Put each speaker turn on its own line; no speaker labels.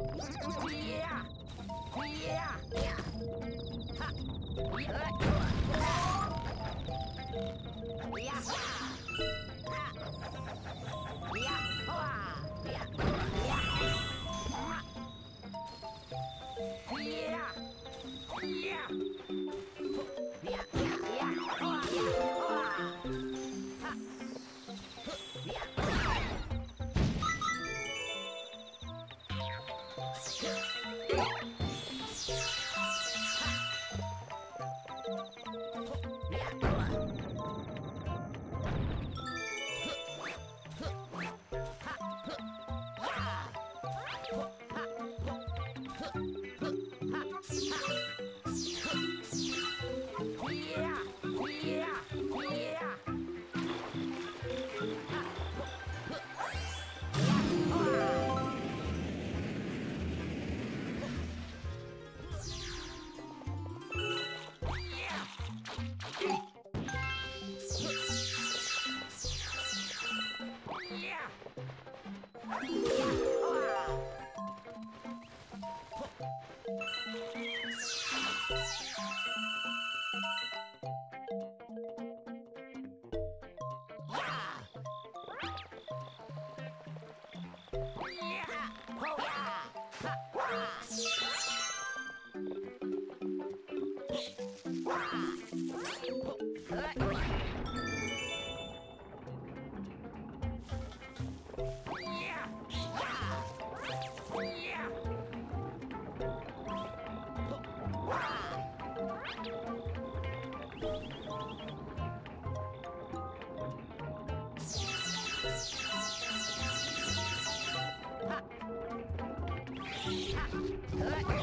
Yeah. Yeah. Yeah. Ha. Yeah. Uh, Oh.